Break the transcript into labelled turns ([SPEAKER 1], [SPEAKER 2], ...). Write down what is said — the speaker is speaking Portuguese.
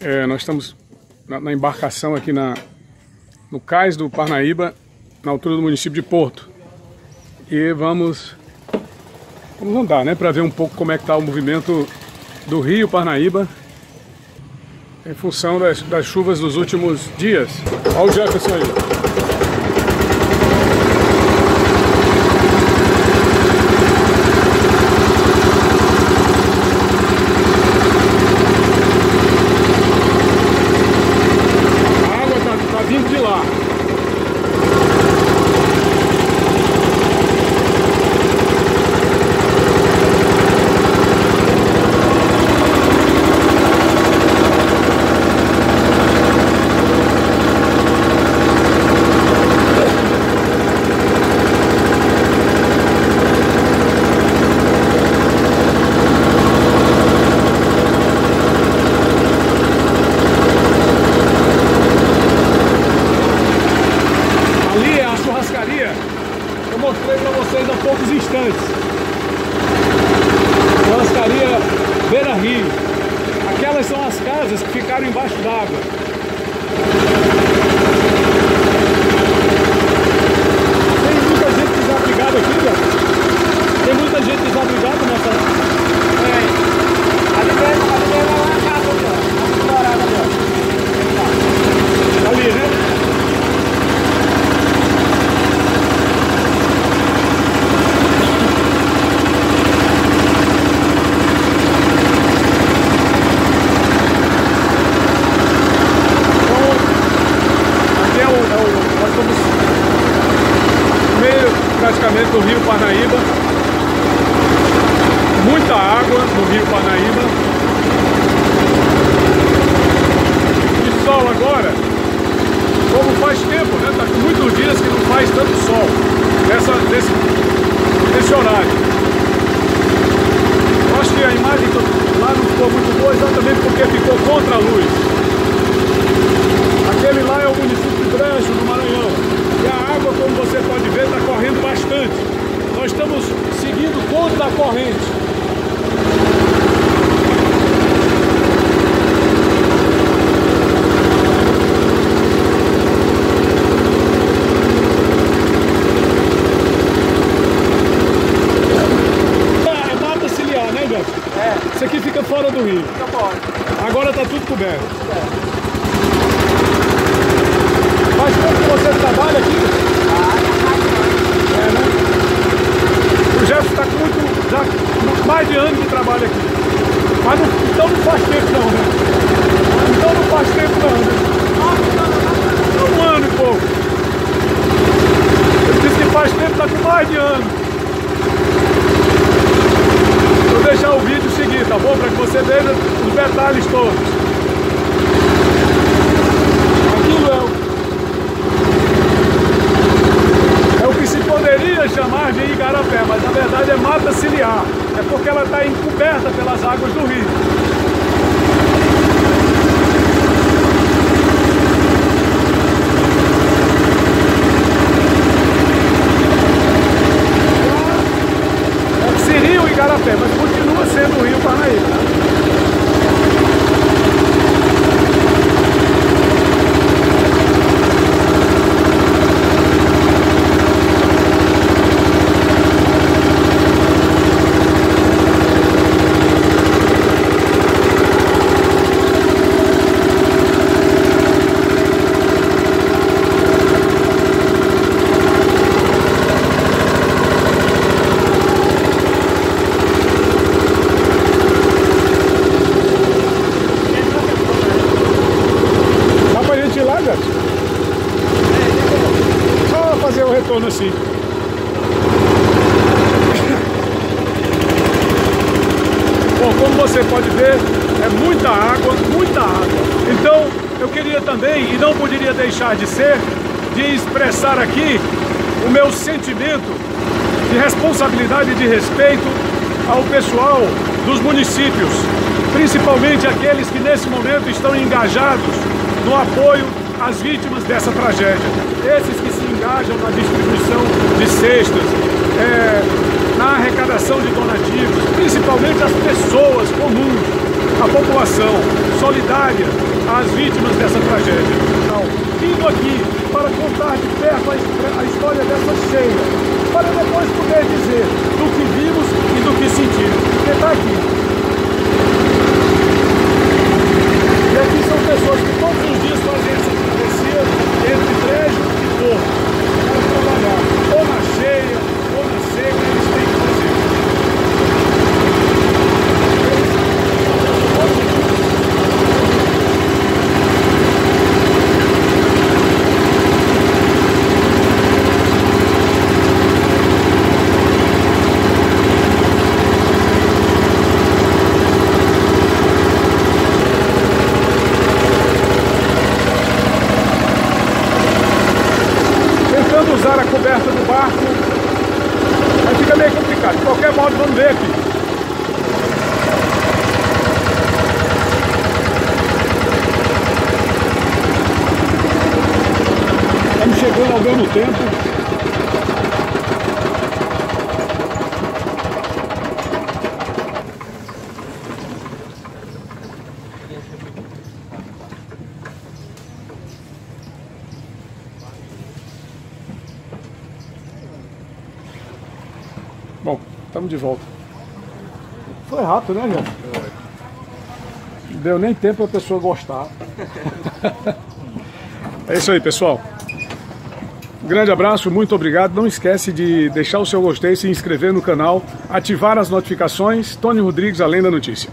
[SPEAKER 1] É, nós estamos na, na embarcação aqui na, no cais do Parnaíba, na altura do município de Porto. E vamos, vamos andar, né, para ver um pouco como é que está o movimento do rio Parnaíba em função das, das chuvas dos últimos dias. Olha o Jefferson aí. poucos instantes. Churrascaria Beira Rio. Aquelas são as casas que ficaram embaixo d'água. basicamente do rio Parnaíba. Muita água no rio Parnaíba. E sol agora, como faz tempo, né? Tá fora do rio. Agora tá tudo coberto. É. Faz tempo você trabalha aqui?
[SPEAKER 2] Ah,
[SPEAKER 1] é, né? O Jefferson tá com muito, já mais de ano de trabalho aqui. Mas não, então não faz tempo não, né? Então não faz tempo não, né? Um ano e pouco. Ele disse que faz tempo, tá com mais de ano. Vou deixar o vídeo tá bom? Para que você veja os detalhes todos. Aquilo é, é o que se poderia chamar de igarapé, mas na verdade é mata ciliar, é porque ela está encoberta pelas águas do rio. assim. Bom, como você pode ver, é muita água, muita água. Então, eu queria também, e não poderia deixar de ser, de expressar aqui o meu sentimento de responsabilidade e de respeito ao pessoal dos municípios, principalmente aqueles que nesse momento estão engajados no apoio as vítimas dessa tragédia, esses que se engajam na distribuição de cestas, é, na arrecadação de donativos, principalmente as pessoas comuns, a população solidária às vítimas dessa tragédia. Então, vindo aqui para contar de perto a, a história dessa cheia, para depois poder dizer do que vimos e do que sentimos. Porque está aqui, modo, vamos ver aqui. Estamos chegando ao mesmo tempo. Bom, estamos de volta. Foi rápido, né, gente? Não deu nem tempo para a pessoa gostar. é isso aí, pessoal. Um grande abraço, muito obrigado. Não esquece de deixar o seu gostei, se inscrever no canal, ativar as notificações. Tony Rodrigues, Além da Notícia.